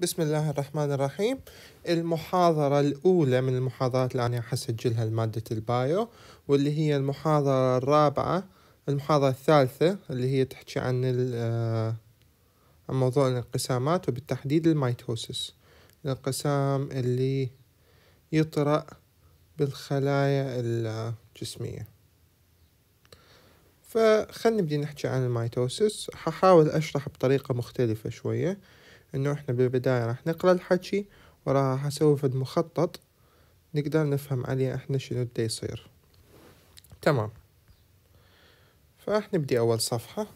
بسم الله الرحمن الرحيم. المحاضرة الأولى من المحاضرات اللي أنا حسجلها لمادة ال bio واللي هي المحاضرة الرابعة المحاضرة الثالثة اللي هي تحكي عن عن موضوع الانقسامات وبالتحديد ال mitosis. الانقسام اللي يطرأ بالخلايا الجسمية. فخلنا نبدي نحكي عن الميتوسيس. ححاول أشرح بطريقة مختلفة شوية. إنه إحنا بالبداية راح نقرأ الحكي وراح أسوي فد مخطط نقدر نفهم عليه إحنا شنو بده يصير. تمام. فراح نبدي أول صفحة.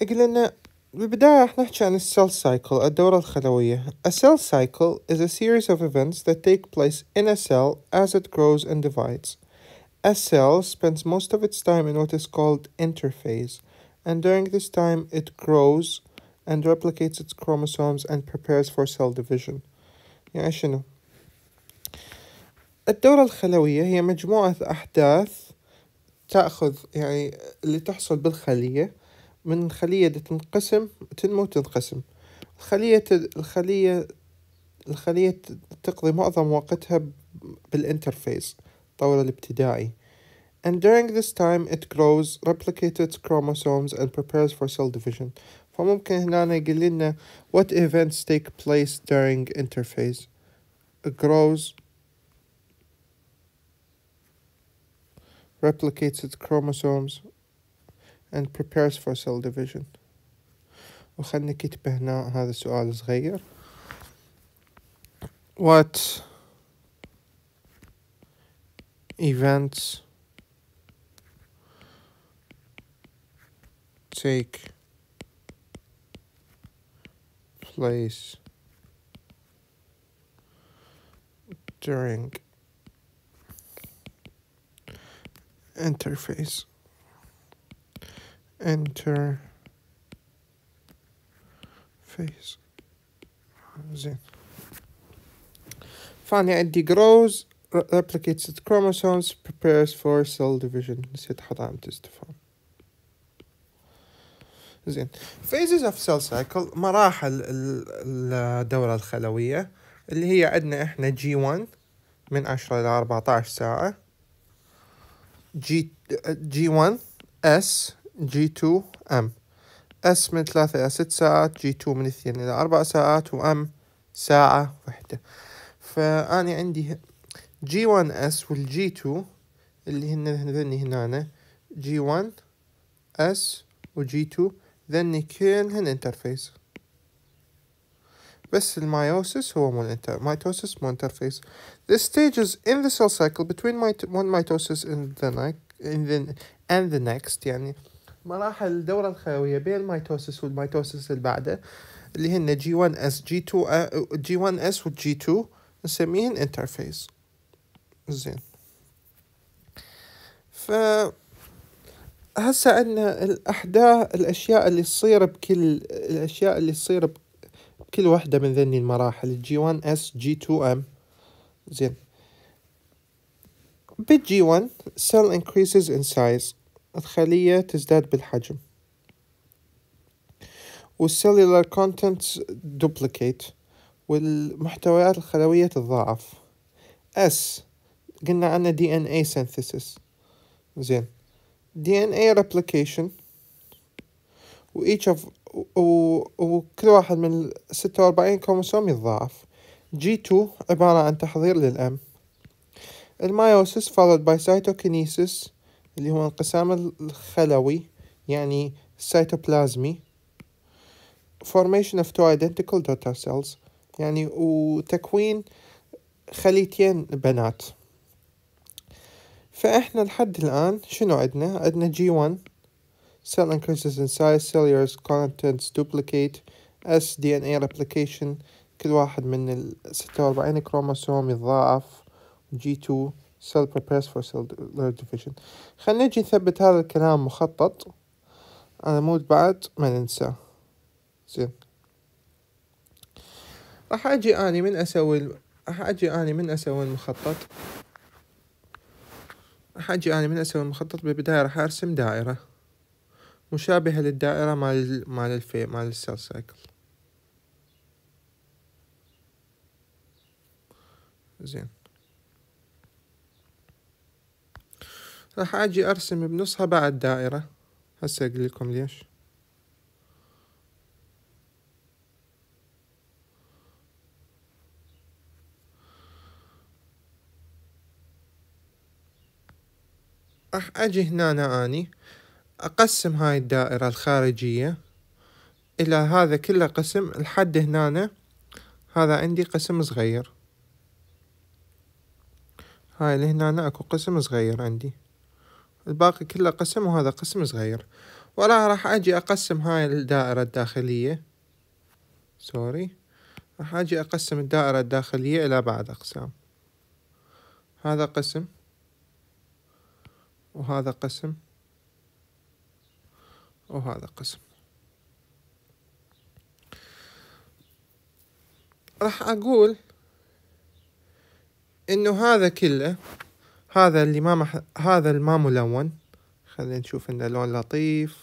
قلنا بالبداية راح نحكي عن ال cell cycle الدورة الخلوية. A cell cycle is a series of events that take place in a cell as it grows and divides. A cell spends most of its time in what is called interphase. And during this time it grows and replicates its chromosomes and prepares for cell division. يعني شنو؟ الدورة الخلوية هي مجموعة أحداث تأخذ يعني اللي تحصل بالخلية. من خلية تنقسم تنمو وتنقسم الخلية. الخلية الخلية تقضي معظم وقتها بالانترفيز الطور الابتدائي. and during this time it grows replicates its chromosomes and prepares for cell division فممكن هنا يقول لنا what events take place during interphase it grows replicates its chromosomes and prepares for cell division وخلنا نكتب هنا هذا السؤال صغير what events take place during interface interface زين فاني عندي grows replicates its chromosomes prepares for cell division نسيت احط علامة استفهام زين. Phases of cell cycle مراحل الدورة الخلوية اللي هي عندنا إحنا G1 من عشرة إلى أربعة عشر ساعة. G G1 S G2 M S من ثلاثة إلى ست ساعات G2 من اثنين إلى أربع ساعات و M ساعة واحدة فأنا عندي جي 1 اس والجي 2 اللي هن هذني هنا جي 1 اس وجي 2 ذني كلهن interphase بس ال mitosis هو مو ال inter mitosis مو interphase The stages in the cell cycle between mit one mitosis and the next in the and the next يعني. مراحل الدورة الخلوية بين ال mitosis وال mitosis اللي بعده اللي هن جي 1 اس جي 2 جي 1 اس والجي 2 نسميهن interphase زين. ف هسه عندنا الأحداث الأشياء اللي تصير بكل الأشياء اللي تصير بكل واحدة من ذني المراحل ال G1 S G2 M زين. بال G1 cell increases in size الخلية تزداد بالحجم. وال cellular contents duplicate والمحتويات الخلوية تتضاعف. S قلنا عنه DNA synthesis. زين. DNA replication. و each of وكل واحد من ستة وأربعين كروموسوم يتضاعف. G2 عبارة عن تحضير لل M. ال mitosis followed by cytokinesis اللي هو انقسام الخلوي يعني السيتوبلازمي formation of two identical daughter cells. يعني وتكوين خليتين بنات. فإحنا لحد الآن شنو عندنا؟ عندنا G1 cell increases in size cellular contents duplicate S DNA replication كل واحد من ال 46 كروموسوم يتضاعف G2 cell prepares for cellular division. خلينا نجي نثبت هذا الكلام مخطط. على مود بعد ما ننسى. زين. راح أجي اني من أسوي راح أجي اني من أسوي المخطط. راح أجي اني من أسوي المخطط بالبداية راح أرسم دائرة مشابهة للدائرة مال مال الفي مال ال cell cycle. زين. راح أجي أرسم بنصها بعد دائرة. هسه أقول لكم ليش. راح أجي هنا آني أقسم هاي الدائرة الخارجية إلى هذا كله قسم لحد هنا هذا عندي قسم صغير. هاي اللي هنا أكو قسم صغير عندي. الباقي كله قسم وهذا قسم صغير. وراها راح أجي أقسم هاي الدائرة الداخلية. سوري. راح أجي أقسم الدائرة الداخلية إلى بعد أقسام. هذا قسم. وهذا قسم. وهذا قسم. راح أقول إنه هذا كله هذا اللي ما مح... هذا الما ملون. خلينا نشوف إنه لون لطيف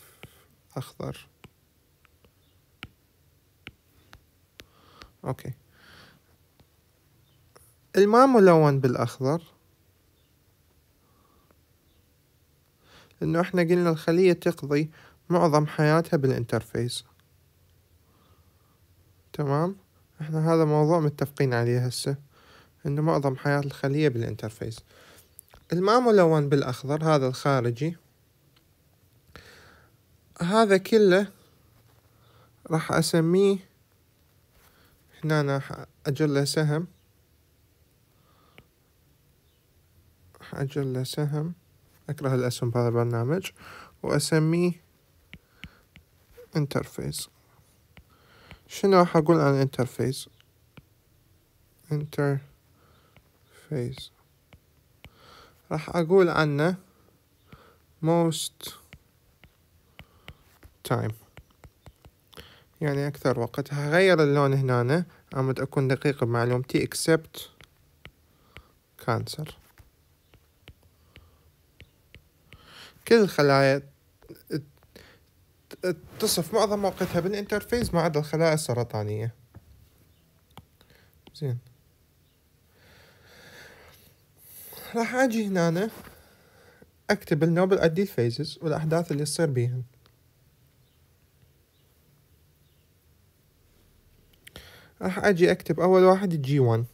أخضر. Okay. الما ملون بالأخضر إنه إحنا قلنا الخلية تقضي معظم حياتها بال interphase. تمام؟ إحنا هذا موضوع متفقين عليه هسه إنه معظم حياة الخلية بالانترفيس. الماء ملون بالأخضر هذا الخارجي. هذا كله راح أسميه هنا أنا اجله سهم. راح سهم. أكره الاسم بهذا البرنامج. واسميه interphase شنو راح أقول عن interphase interphase راح أقول عنه most time. يعني أكثر وقت. هغير اللون هنا على مود أكون دقيق بمعلومتي except cancer. كل الخلايا تصرف معظم وقتها بال interphase ما عدا الخلايا السرطانية. زين. راح أجي هنا أكتب النوب أبدي ال phases والأحداث اللي تصير بيهن. راح أجي أكتب أول واحد G1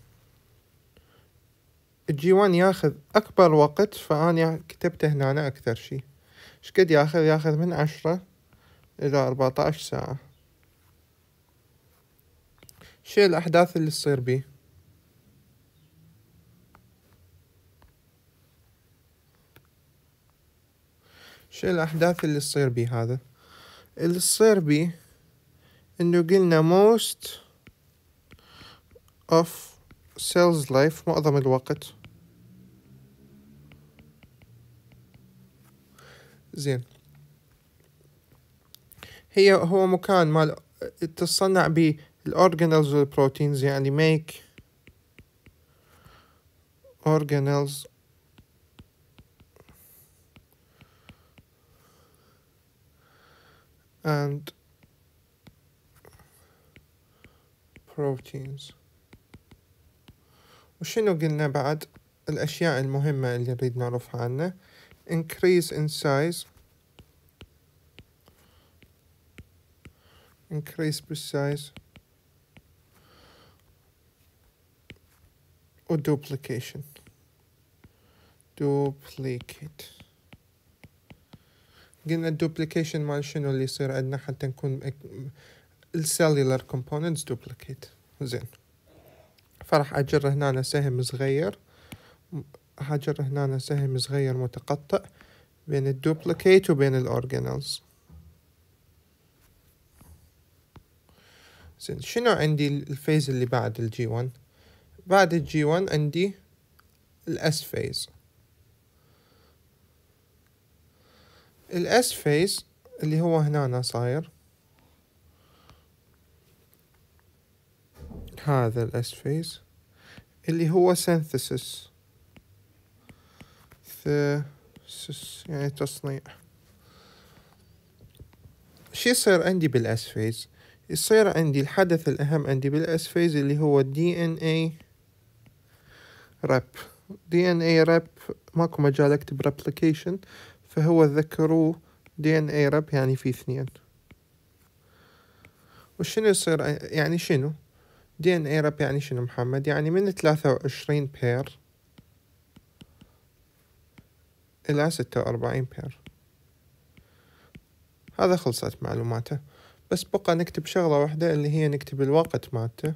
ال G1 ياخذ أكبر وقت فاني كتبته هنا أكثر شي. شقد ياخذ؟ ياخذ من عشرة إلى أربعتاش ساعة. شي الأحداث اللي تصير بيه. شو الأحداث اللي تصير بي هذا. اللي تصير بي إنه قلنا most of cells life معظم الوقت. زين. هي هو مكان مال تتصنع بال organelles وال proteins يعني make organelles. and proteins. وشنو قلنا بعد؟ الأشياء المهمة اللي نريد نعرفها عنه increase in size. Increase بالsize و duplication. Duplicate. قلنا الدوبليكيشن مال شنو اللي يصير عندنا حتى نكون ال cellular components duplicate زين. فراح أجر هنا سهم صغير. أجر هنا سهم صغير متقطع بين ال duplicate وبين ال organelles زين شنو عندي الفيز اللي بعد الجي 1 بعد الجي 1 عندي الاس فيز ال S phase اللي هو هنا صاير. هذا ال S phase اللي هو synthesis يعني تصنيع. شو يصير عندي بال S phase يصير عندي الحدث الأهم عندي بال S phase اللي هو DNA rep DNA rep ماكو مجال أكتب replication فهو ذكروه DNA rep يعني في اثنين. وشنو يصير؟ يعني شنو؟ DNA rep يعني شنو محمد؟ يعني من ثلاثة وعشرين pair إلى ستة وأربعين pair هذا خلصت معلوماته. بس بقى نكتب شغلة واحدة اللي هي نكتب الوقت مالته.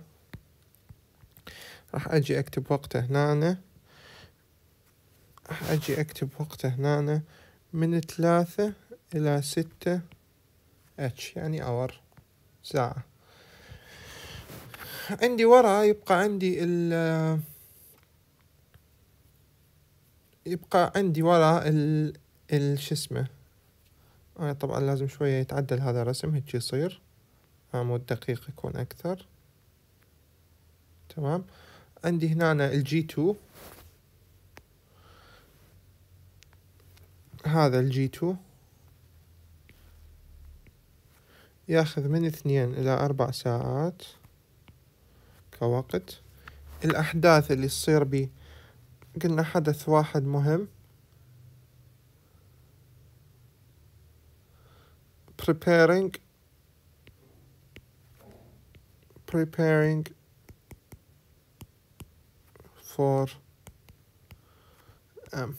راح أجي أكتب وقته هنا. راح أجي أكتب وقته هنا. من ثلاثة إلى ستة اتش يعني اور ساعة. عندي ورا يبقى عندي ال يبقى عندي ورا ال ال شو اسمه؟ آه طبعا لازم شوية يتعدل هذا الرسم هيك يصير. عمود دقيق يكون أكثر. تمام. عندي هنا ال G two هذا ال G two ياخذ من اثنين إلى أربع ساعات. كوقت. الأحداث اللي تصير بي قلنا حدث واحد مهم. Preparing preparing for M.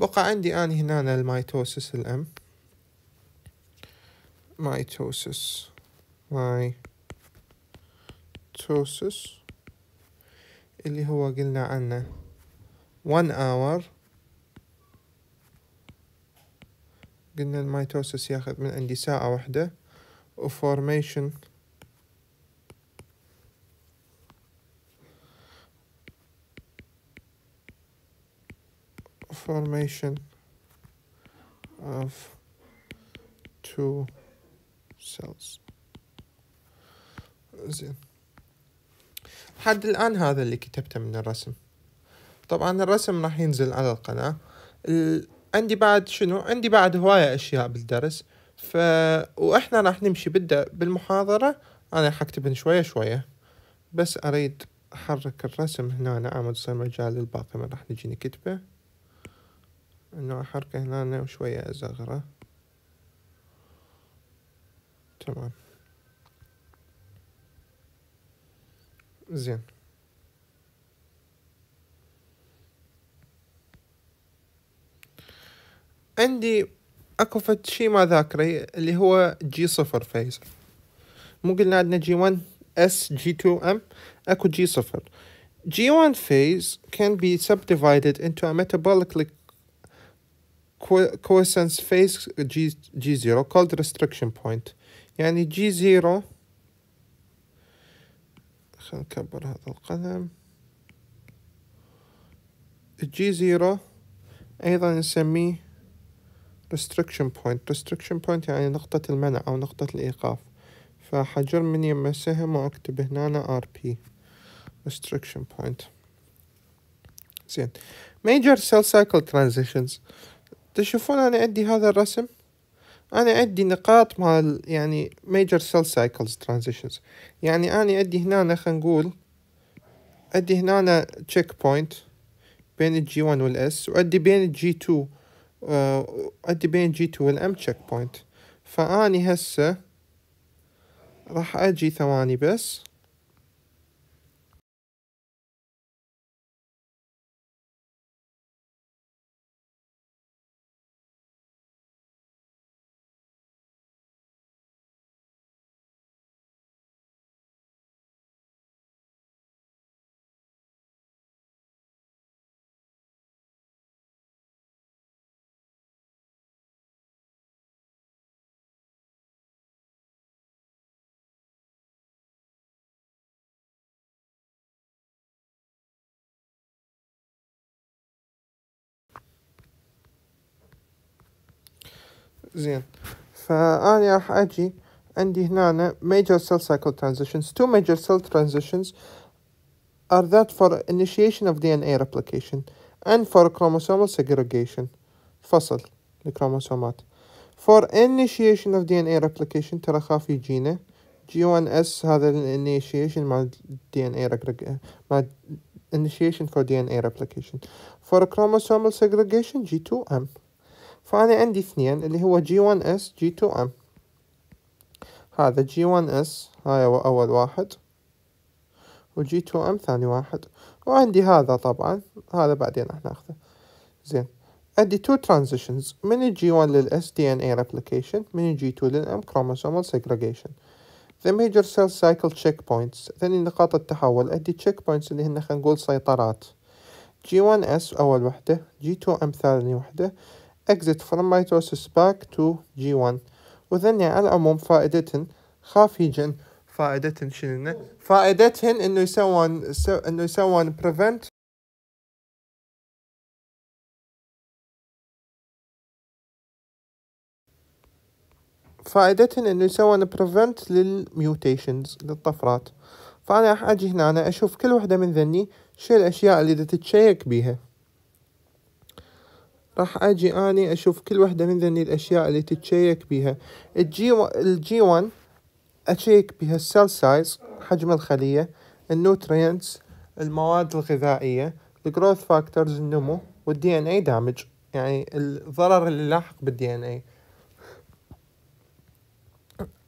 بقى عندي أنا هنا ال mitosis ال M mitosis mitosis اللي هو قلنا عنه. One hour. قلنا ال mitosis ياخذ من عندي ساعة واحدة. و formation formation. Of two cells. زين حد الآن هذا اللي كتبته من الرسم. طبعا الرسم راح ينزل على القناة. ال... عندي بعد شنو؟ عندي بعد هواية أشياء بالدرس. ف وإحنا راح نمشي بالد... بالمحاضرة. أنا حكتبن شوية شوية. بس أريد أحرك الرسم هنا. عمود يصير مجال الباقي ما راح نجي نكتبه إنه أحركه هنا وشوية أصغره تمام. زين عندي اكو فد شي ما ذاكري اللي هو G صفر phase مو قلنا عندنا G 1 S G 2 M اكو G صفر G1 phase can be subdivided into a metabolically quiescence phase G0, G0 called restriction point يعني G0 خلينا نكبر هذا القلم ال G zero أيضا نسميه restriction point. restriction point يعني نقطة المنع أو نقطة الإيقاف. فأجر من يم السهم وأكتب هنا RP restriction point. زين. Major cell cycle transitions. تشوفون أنا عندي هذا الرسم؟ أنا عندي نقاط مال يعني major cell cycles transitions. يعني أنا عندي هنا خلينا نقول عندي هنا check point بين ال G 1 وال S وعندي بين ال G 2 عندي بين G 2 وال M check point فأني هسه راح أجي ثواني بس. زين فأنا راح أجي عندي هنا major cell cycle transitions two major cell transitions are that for initiation of DNA replication and for chromosomal segregation فصل الكروموسومات for initiation of DNA replication ترى خاف يجينا G1S هذا ال initiation مال DNA مال initiation for DNA replication for chromosomal segregation G2M فأنا عندي اثنين اللي هو G1S G2M هذا G1S هاي أول واحد. و G2M ثاني واحد. وعندي هذا طبعا هذا بعدين راح ناخذه. زين. عندي two transitions من ال G 1 لل S DNA replication من ال G 2 لل M chromosomal segregation. The major cell cycle checkpoints ثاني نقاط التحول. عندي checkpoints اللي هن خلينا نقول سيطرات. G1S أول وحدة G2M ثاني وحدة exit from mitosis back to G1 وذني على العموم فائدتهن خاف يجن فائدتهن شنو؟ فائدتهن إنه يسوون إنه يسوون prevent فائدتهن إنه يسوون prevent لل mutations للطفرات. فأنا راح أجي هنا أنا أشوف كل وحدة من ذني شو الأشياء اللي تتشيك بيها. راح أجي أني أشوف كل وحدة من ذني الأشياء اللي تتشيك بيها. ال G و... ال G 1 اشيك بها ال cell size حجم الخلية ال nutrients المواد الغذائية ال growth factors النمو وال DNA damage يعني الضرر اللي لاحق بال DNA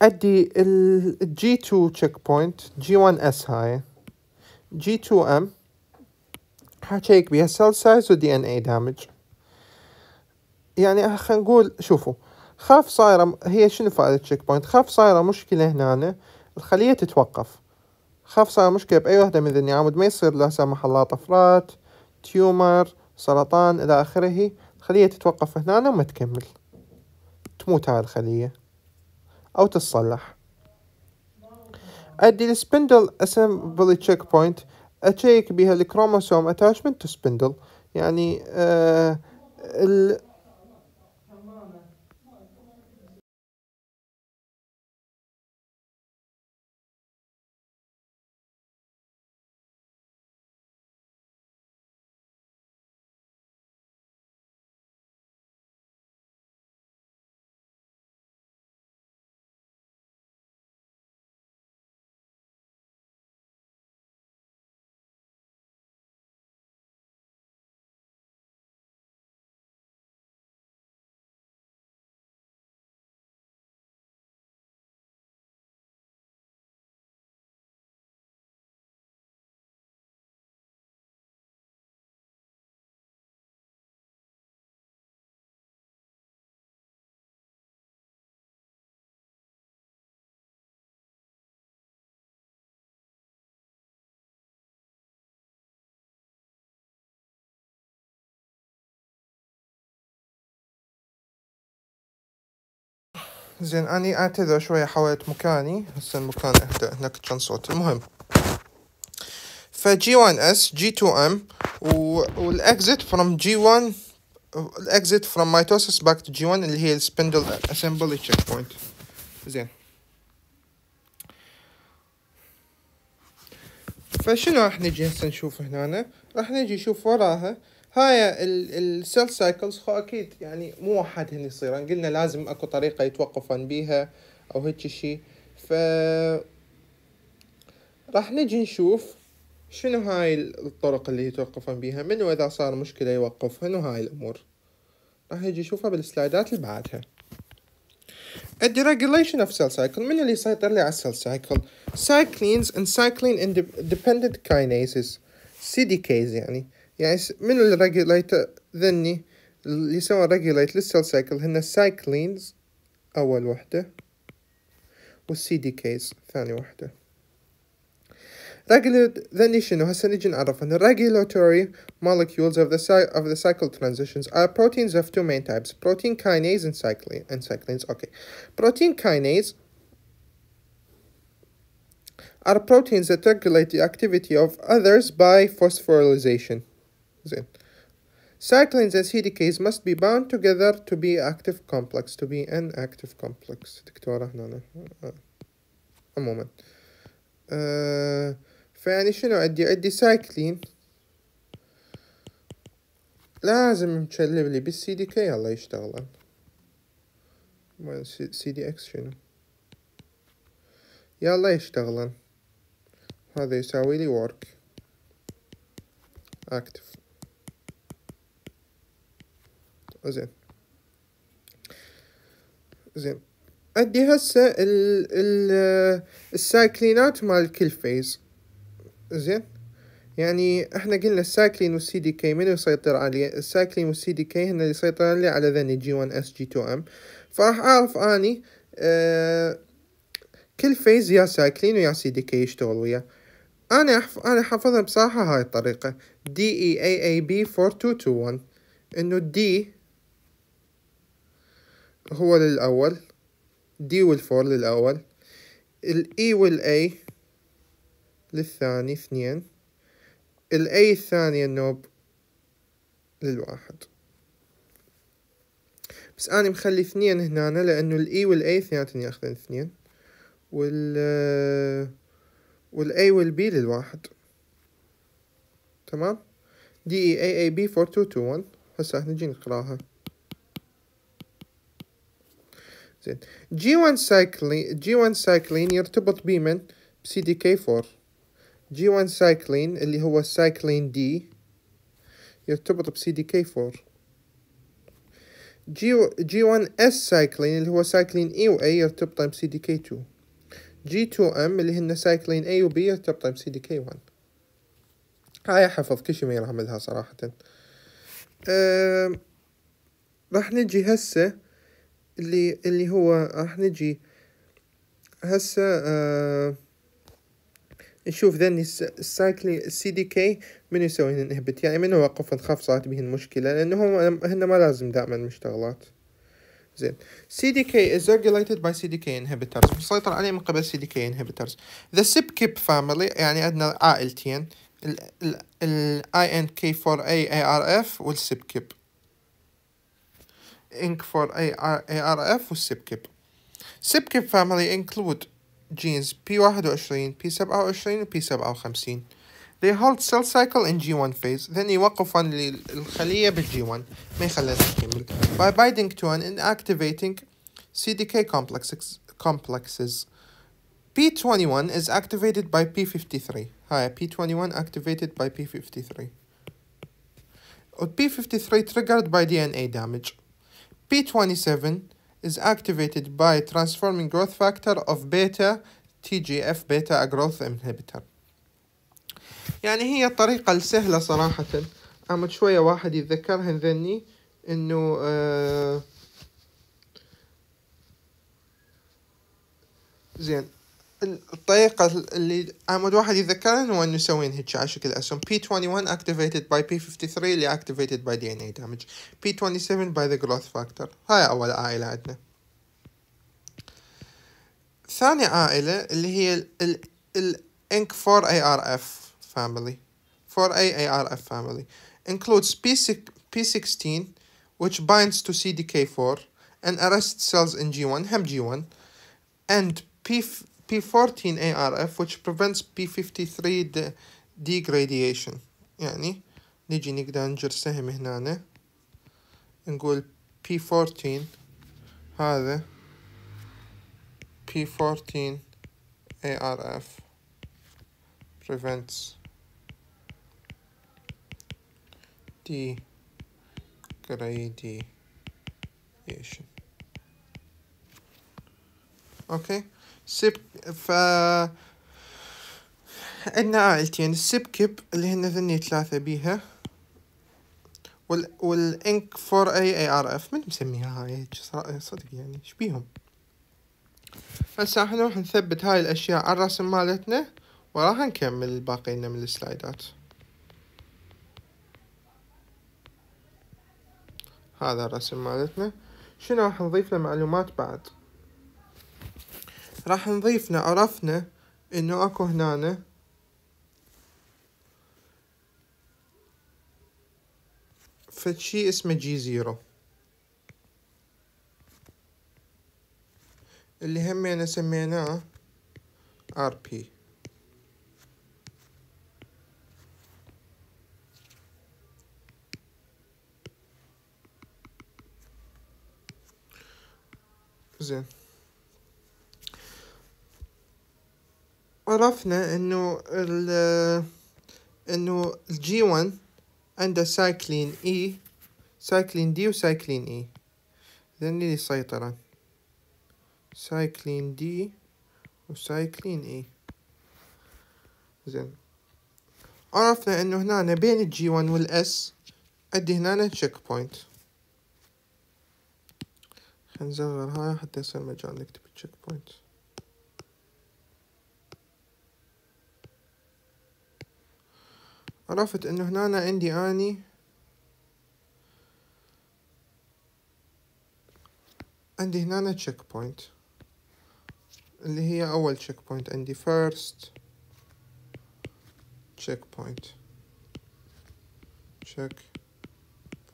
عدي ال G 2 checkpoint G 1 S هاي. G 2 M حاشيك بيها cell size و DNA damage يعني خلينا نقول شوفوا خاف صايرة هي شنو فائدة checkpoint خاف صايرة مشكلة هنا الخلية تتوقف. خاف صايرة مشكلة بأي وحدة من ذني عمود ما يصير لا سمح الله طفرات tumor سرطان إلى آخره الخلية تتوقف هنا وما تكمل. تموت هاي الخلية. أو تتصلح. أدي السبندل اسمبلي تشيك بوينت أتشيك بها ال chromosome attachment to spindle يعني آه زين أني أعتذر شوية حولت مكاني. هسه المكان اهدى هناك كان صوت. المهم. ف G 1 S G 2 M وال exit from G 1 ال exit from mitosis back to G 1 اللي هي ال spindle assembly checkpoint زين. فشنو راح نجي هسه نشوف هنا؟ راح نجي نشوف وراها هاي ال cell cycles خو أكيد يعني مو واحد هني يصير قلنا لازم أكو طريقة يتوقفون بيها أو هيك شي. ف راح نجي نشوف شنو هاي الطرق اللي يتوقفون بيها. منو إذا صار مشكلة يوقفهن وهاي الأمور. راح نجي نشوفها بالسلايدات اللي بعدها. ال the regulation of cell cycle من اللي يسيطر لي على ال cell cycle cyclins and cyclin dependent kinases CDKs يعني. يعني من ال regulate ذني اللي يسوون ريجوليت للسيل سايكل هن السايكلينز أول وحدة والسي دي كيز ثاني وحدة regulate ذني شنو هسه نجي نعرف ان regulatory molecules of the of the cycle transitions are proteins of two main types protein kinase and cyclin and cyclins okay protein kinase are proteins that regulate the activity of others by phosphorylation زين cyclins and CDKs must be bound together to be active complex to be an active complex. دكتورة هنا عموما أه فيعني شنو عندي عندي cyclin لازم مشلب لي بالسي دي كي الله يشتغل سي دي إكس شنو يلا يشتغلن هذا يساوي لي work. Active. زين. زين. عندي هسه ال ال السايكلينات مال كل phase. زين. يعني إحنا قلنا ال cyclin وال CDK منو يسيطر عليه؟ ال cyclin وال CDK هن اللي يسيطرون لي على ذني G 1 S G 2 M. فراح اعرف اني آه كل phase يا cyclin ويا CDK يشتغل وياه. أنا أحف... أنا حافظها بصراحة هاي الطريقة. D E A A B 4221 إنه ال D هو للأول D وال four للأول ال E وال A للثاني اثنين ال A الثانية النوب للواحد. بس أنا مخلي اثنين هنا لأنه ال E وال A اثنيناتهم ياخذن اثنين وال وال A وال B للواحد. تمام؟ D E A A B four two two one هسه نجي نقراها. زين. G 1 cyclin G 1 cyclin يرتبط بمن؟ ب CDK 4 G 1 cyclin اللي هو cyclin D يرتبط ب CDK 4 G G 1 S cyclin اللي هو cyclin E و A يرتبط ب CDK 2 G 2 M اللي هن cyclin A و B يرتبط ب CDK 1 هاي حفظ كل شي ما يرحملها صراحة. أه راح نجي هسه اللي اللي هو راح نجي. هسه أه نشوف ذني ال cyclin ال CDK من يسوي inhibit يعني من وقف نخاف صارت به المشكلة؟ لأنه هم هن ما لازم دائما مشتغلات زين. CDK is regulated by CDK inhibitors. مسيطر عليه من قبل CDK inhibitors. The CIP KIP family يعني عندنا عائلتين ال ال ال INK4A ARF وال CIP KIP. INK4A ARF والSIPKIP SIPKIP family include genes P21 P27 و P57 they hold cell cycle in G1 phase then يوقفون الخلية بالجي 1 ما يخليها تكمل by binding to and inactivating CDK complexes complexes P21 is activated by P53 هاي P21 activated by P53 P53 triggered by DNA damage P27 is activated by transforming growth factor of beta TGF beta growth inhibitor يعني هي الطريقة السهلة صراحة أما شوية واحد يتذكرها ذني إنه آه زين الطريقة اللي عمود واحد يتذكرها هو انه يسوين هيك على شكل اسهم P21 activated by P53 اللي activated by DNA damage P27 by the growth factor هاي اول عائلة عندنا ثاني عائلة اللي هي ال ال INC 4ARF family 4AARF family includes P6, P16 which binds to CDK4 and arrests cells in G1 هم G1 and P P14ARF which prevents P53 degradation يعني نيجي نقدر نجر سهم هنا نقول P14 هذا P14 ARF prevents degradation اوكي CIP ف عندنا عائلتين ال CIP KIP اللي هن ذني ثلاثة بيها وال وال INK 4 A ARF من مسميها هاي؟ صدق يعني إيش بيهم؟ هسه راح نثبت هاي الأشياء على الرسم مالتنا وراح نكمل الباقينا من السلايدات. هذا الرسم مالتنا. شنو راح نضيف له معلومات بعد؟ راح نضيفنا عرفنا إنه أكو هنا فد شي اسمه G zero اللي همينا سميناه RB زين. عرفنا إنه ال إنه ال G 1 عنده cyclin E cyclin D و cyclin E ذن اللي يسيطرن cyclin D و cyclin E زين عرفنا إنه هنا بين ال G 1 وال S عندي هنا check point خلينا نصغر هاي حتى يصير مجال نكتب check point عرفت إنه هنا عندي آني. عندي هنا check point اللي هي أول check point عندي first check point. Check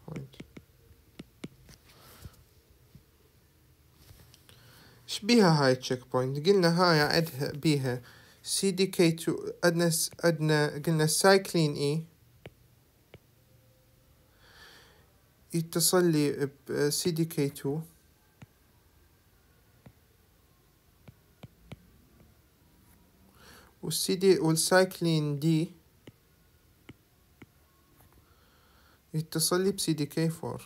point. إيش بيها هاي check point قلنا هاي عدها بيها CDK 2 عدنا عدنا قلنا ال cyclin E يتصل لي ب CDK 2 وال CD وال cyclin D يتصل لي ب CDK 4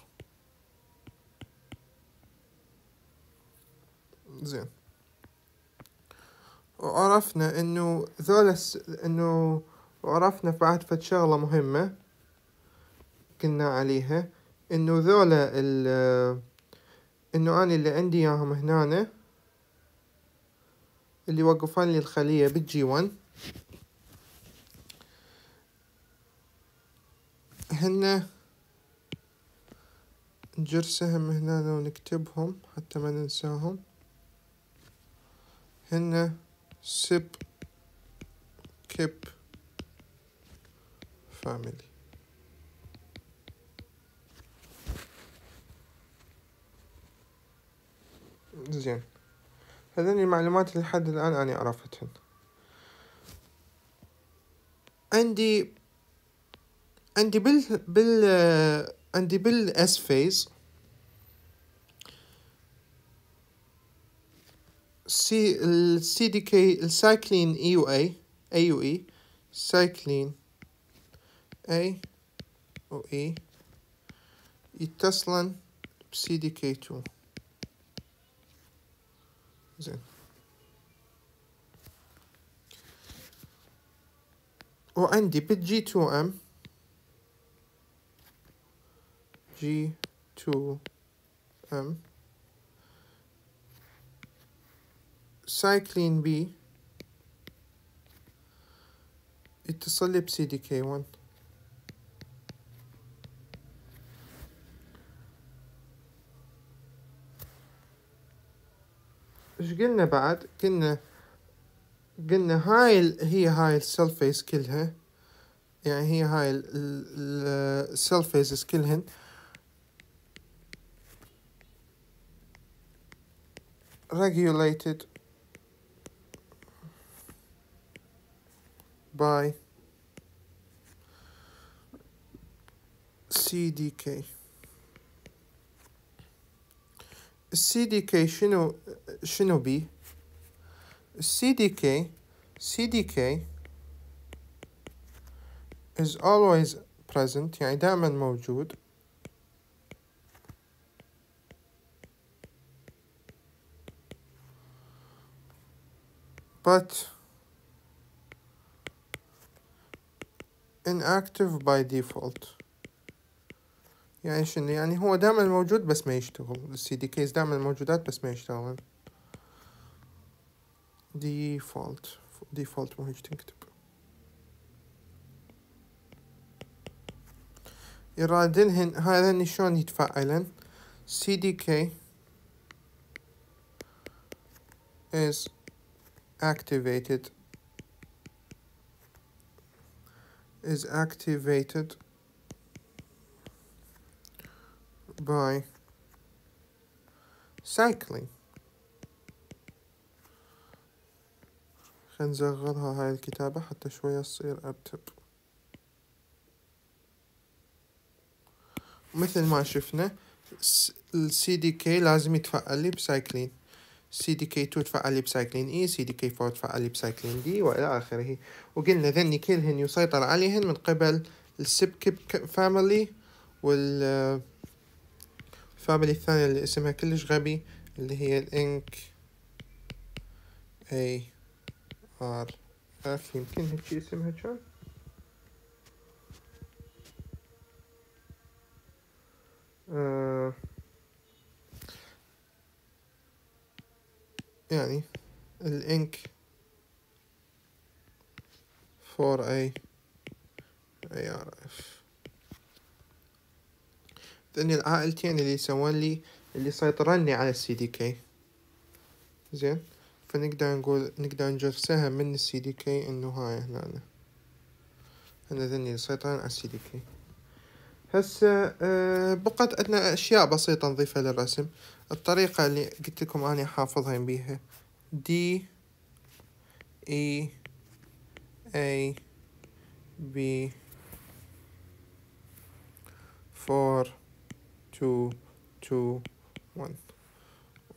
زين. وعرفنا إنه ذولا إنه وعرفنا بعد فد شغلة مهمة قلنا عليها إنه ذولا ال إنه اني اللي عندي إياهم هنا اللي وقفان لي الخلية بال G 1 هن نجرسهم هنا ونكتبهم حتى ما ننساهم. هن CIP KIP family زين. هذين المعلومات اللي لحد الآن أنا عرفتهن. عندي عندي بال بال عندي بال S phase سي ال CDK ال cyclin A و E A و E cyclin A و E يتصلن ب CDK 2 زين وعندي بال G 2 M G 2 M cyclin B يتصل لي ب CDK 1 إيش قلنا بعد؟ قلنا قلنا هاي. هي هاي ال cell phase كلها. يعني هي هاي ال cell phases كلهن. regulated by CDK ال CDK شنو شنو بي ال CDK CDK is always present. يعني دائما موجود but inactive by default. يعني شنو؟ يعني هو دائما موجود بس ما يشتغل. ال CDKs دائما موجودات بس ما يشتغلن default default مو هيك تنكتب يرادلهن هذا شلون يتفاعلن؟ CDK is activated. Is activated by cyclin. خلينا هاي الكتابة حتى شوية تصير أرتب. مثل ما شفنا DK لازم يتفعل لي ب cyclin CDK 2 تفعل لي ب cyclin E CDK 4 تفعل لي ب cyclin D وإلى آخره. وقلنا ذني كلهن يسيطر عليهن من قبل ال CIP KIP family وال ال family الثانية اللي اسمها كلش غبي اللي هي ال INK ARF يمكن هيك اسمها كان آه. يعني ال INK four A ARF. ذني العائلتين اللي يسوون لي اللي يسيطرن لي على ال CDK. زين؟ فنقدر نقول نقدر نجرسها من ال CDK إنه هاي هنا هنا ذني اللي يسيطرن على ال CDK. هسه أه بقت عندنا أشياء بسيطة نضيفها للرسم. الطريقة اللي قلت لكم أني حافظها بيها. D E A B four two two one.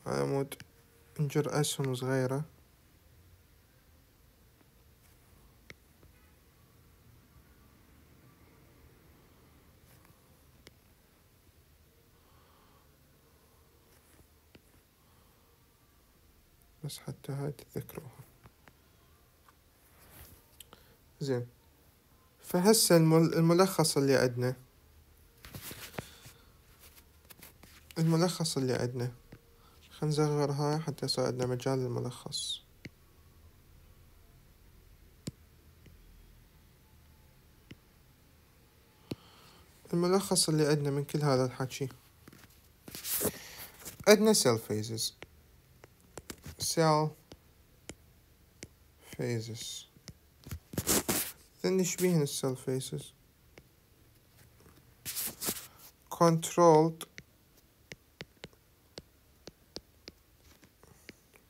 عمود نجر أسهم صغيرة. بس حتى هاي تتذكروها. زين. فهسه الملخص اللي عندنا. الملخص اللي عندنا. خلينا نصغر هاي حتى يصير عندنا مجال للملخص. الملخص اللي عندنا من كل هذا الحكي. عندنا cell phases cell phases then ايش بيهن الcell phases controlled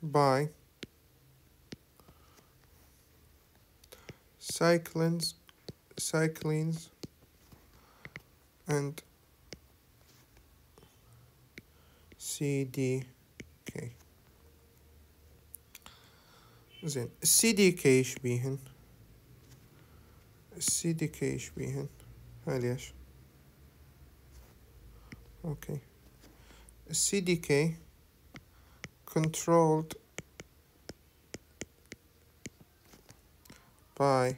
by cyclins cyclines and CDK زين ال CDK إيش بيهن ال CDK إيش بيهن هاي ليش okay ال CDK controlled by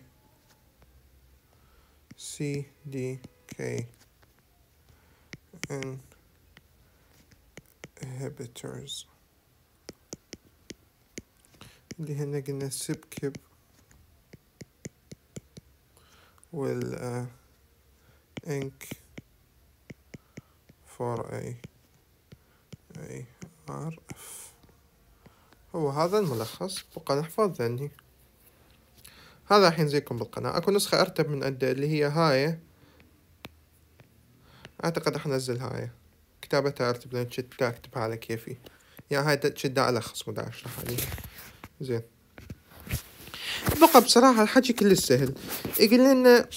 CDK inhibitors. اللي هنا قلنا سبكب وال إنك فور أي أي آر إف. هو هذا الملخص. بقى نحفظ ذني. هذا الحين زيكم بالقناة. أكو نسخة أرتب من عنده اللي هي هاي. أعتقد راح أنزل هاي. كتابتها أرتب لأن كنت اكتبها على كيفي. يعني هاي كنت ألخص مو اشرح عليها زين بقى بصراحة الحكي كلش سهل يقول لنا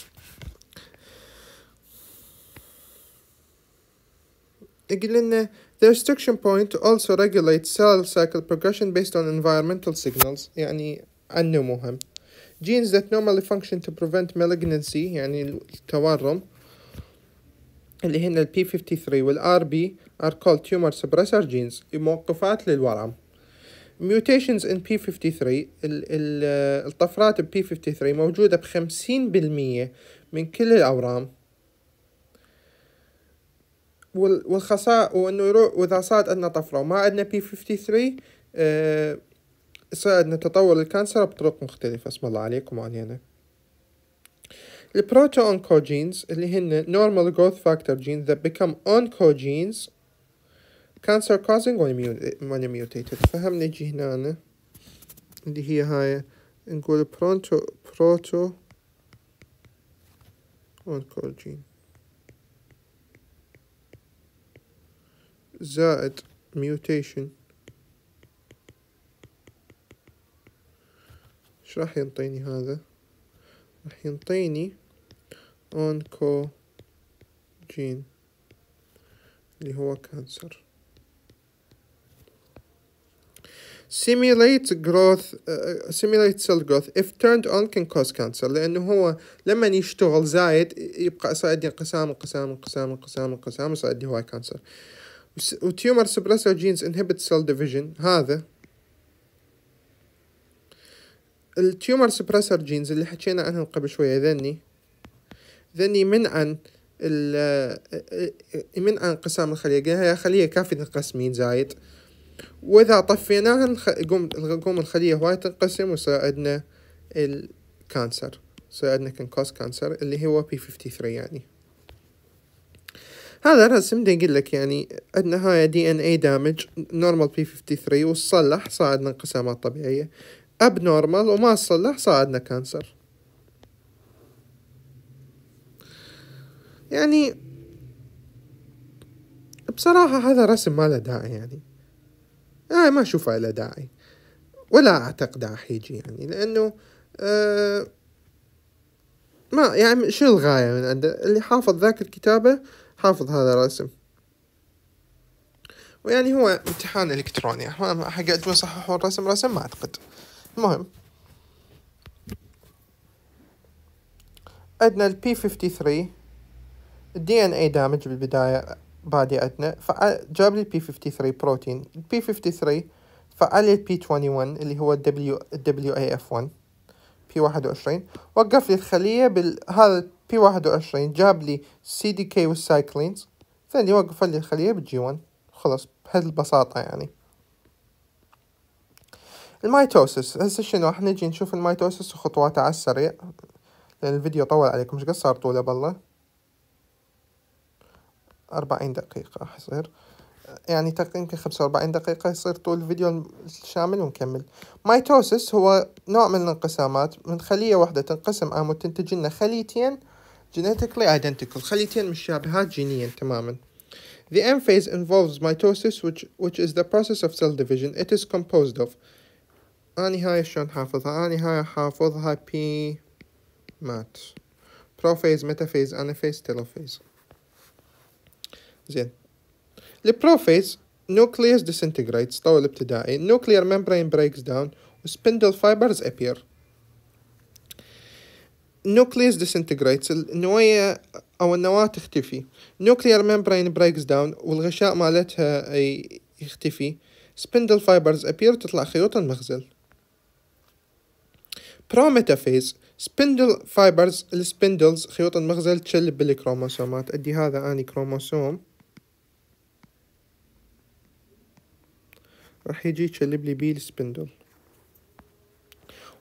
يقول لنا The restriction point also regulates cell cycle progression based on environmental signals يعني عنه مهم genes that normally function to prevent malignancy يعني التورم اللي هن ال P53 وال RB are called tumor suppressor genes موقفات للورم mutations in P53 ال ال الطفرات ب P53 موجودة بخمسين بالمية من كل الأورام. والخصائص وإنه يروح وإذا صارت عندنا طفرة وما عندنا P53 آه يصير عندنا تطور ال cancer بطرق مختلفة. اسم الله عليكم وعلينا. ال proto oncogenes اللي هن normal growth factor genes that become oncogenes cancer causing when mutated. فهم نجي هنا اللي هي هاي نقول proto proto oncogene زائد mutation. إيش راح ينطيني هذا؟ راح ينطيني oncogene اللي هو cancer stimulate growth uh, stimulate cell growth. If turned on can cause cancer. لأنه هو لما يشتغل زايد يبقى يصير انقسام انقسام انقسام انقسام انقسام عندي هواي cancer و tumor suppressor genes inhibit cell division هذا ال tumor suppressor genes اللي حكينا عنهم قبل شوية ذني. ذني من عن من عن انقسام الخلية. هي خلية كافي تنقسمين زايد. وإذا طفيناها يقوم يقوم الخليه هواي تنقسم ويصير عندنا ال cancer. يصير عندنا can cause cancer اللي هو P53 يعني. هذا رسم دي يقول لك يعني عندنا هاي DNA damage normal P53 وصلح صار عندنا انقسامات طبيعية. abnormal وما صلح صار عندنا cancer. يعني بصراحة هذا رسم ما له داعي يعني. آه ما أشوفه له داعي. ولا أعتقد راح يجي يعني لأنه آه ما يعني شو الغاية من عنده؟ اللي حافظ ذاك الكتابة حافظ هذا الرسم. ويعني هو امتحان إلكتروني حق أجوا صححوا الرسم رسم ما أعتقد. المهم. عندنا ال P53 ال DNA damage بالبداية. بادي عندنا فجاب لي ال P53 protein. ال P53 فعل لي ال P21 اللي هو الدبليو الدبليو اي اف 1 بي 21 وقف لي الخلية بهذا ال P21 جاب لي CDK وال cyclins ثاني وقف لي الخلية بال G1 خلاص بهذه البساطة يعني. ال mitosis هسه شنو؟ راح نجي نشوف ال mitosis وخطواته على السريع. لأن الفيديو طول عليكم. إيش قد صار طوله بالله أربعين دقيقة راح يصير يعني تقريبا خمسة وأربعين دقيقة يصير طول الفيديو الشامل ونكمل. مايتوسس هو نوع من الانقسامات من خلية واحدة تنقسم عام وتنتج لنا خليتين genetically identical. خليتين مشابهات جينيا تماما. The M phase involves mitosis which, which is the process of cell division. It is composed of أني هاي شلون حافظها؟ أني هاي حافظها P MAT prophase metaphase anaphase telophase زين. ال prophase nucleus disintegrates طور ابتدائي nuclear membrane breaks down spindle fibers appear. Nucleus disintegrates. النوية أو النواة تختفي. Nuclear membrane breaks down والغشاء مالتها يختفي. Spindle fibers appear تطلع خيوط المغزل prometaphase spindle fibers ال spindles خيوط المغزل تشلب بالكروموسومات. عندي هذا أني كروموسوم. راح يجي يشلب لي بيه ال spindle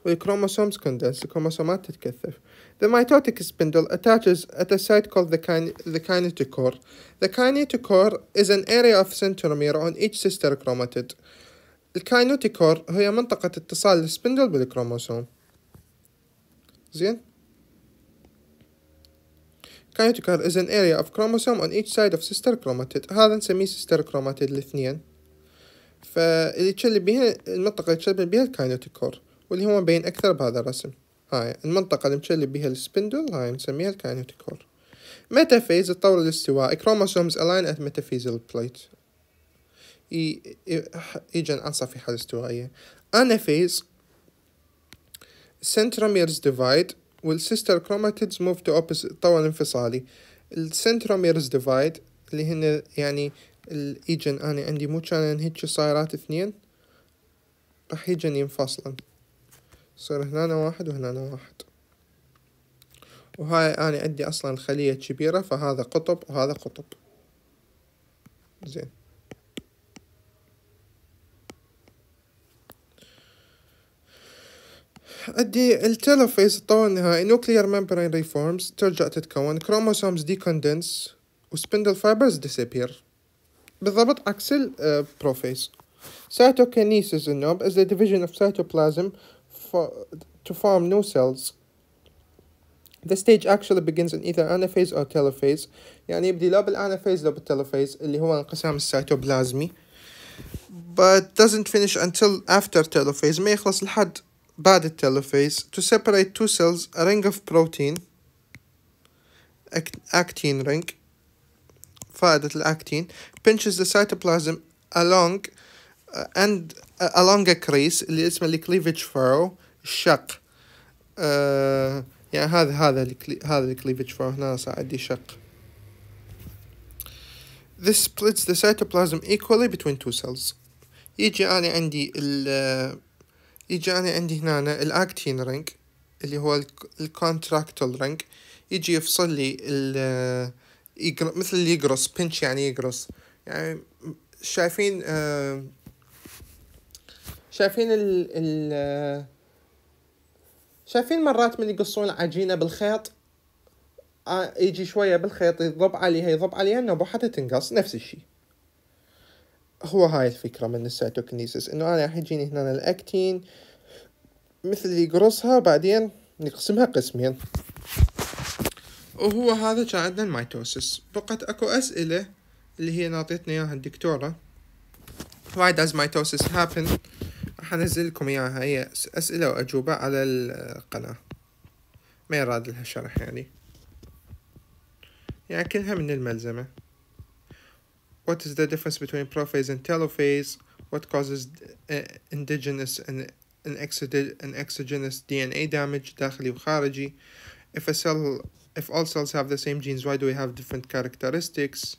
وال chromosomes condense الكروموسومات تتكثف The mitotic spindle attaches at a site called the, kin the kinetochore. The kinetochore is an area of centromere on each sister chromatid. ال kinetochore هي منطقة اتصال ال spindle بالكروموسوم زين kinetochore is an area of chromosome on each side of sister chromatid هذا نسميه sister chromatid الاثنين فاللي تشلب بيها المنطقة اللي تشلب بيها ال kinetochore واللي هو مبين أكثر بهذا الرسم. هاي المنطقة اللي مشلب بيها ال spindle هاي نسميها ال kinetochore metaphase الطور الاستوائي chromosomes align at metaphase plate يجن عن صفيحة الاستوائية anaphase centromeres divide وال sister chromatids move to opposite طور انفصالي. ال centromeres divide اللي هن يعني الايجن أنا عندي مو كان هيك صايرات اثنين راح يجن ينفصلن يصير هنا واحد وهنا واحد. وهاي أنا عندي أصلا خلية كبيرة فهذا قطب وهذا قطب. زين. عندي ال telophase الطور النهائي nuclear membrane reforms ترجع تتكون. chromosomes decondense و spindle fibers disappear. بالضبط عكس البروفيز Cytokinesis النوب is the division of cytoplasm for, to form new cells. The stage actually begins in either anaphase or telophase يعني يبدي لو بالانافيز لو بالتلوفيز اللي هو انقسام السيتوبلازمي but doesn't finish until after telophase ما يخلص لحد بعد التلوفيز to separate two cells a ring of protein actin ring فائدة الأكتين pinches the cytoplasm along and along a crease اللي اسمه ال cleavage furrow الشق uh, يعني هذا هذا هذا ال cleavage furrow هنا صار عندي شق. This splits the cytoplasm equally between two cells. يجي أنا عندي ال يجي أنا عندي هنا ال actin ring اللي هو ال contractile ring يجي يفصل لي ال مثل اللي يقرص بنش يعني يقرص. يعني شايفين آه شايفين ال ال شايفين مرات من يقصون عجينة بالخيط؟ آه يجي شوية بالخيط يضب عليها يضب عليها النبو حتى تنقص نفس الشي هو هاي الفكرة من السيتوكنيسيس إنه أنا راح يجيني هنا الأكتين مثل يقرصها بعدين نقسمها قسمين. وهو هذا كان عندنا الميتوسيس. بقت أكو أسئلة اللي هي ناطيتنا إياها الدكتورة. Why does mitosis happen? راح أنزل لكم إياها. هي أسئلة وأجوبة على القناة. ما يراد لها شرح يعني. يعني كلها من الملزمة. What is the difference between prophase and telophase? What causes uh, indigenous and an, an exogenous DNA damage داخلي وخارجي? If a cell, if all cells have the same genes, why do we have different characteristics?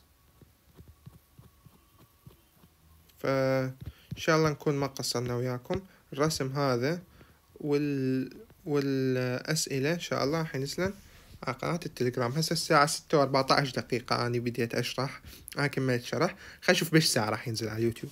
فإن شاء الله نكون ما قصرنا وياكم. الرسم هذا وال والأسئلة إن شاء الله حينزلن على قناة التليجرام. هسه الساعة ستة وأربعة دقيقة. أنا بديت أشرح أنا كملت شرح خلينا نشوف بإيش ساعة راح ينزل على اليوتيوب.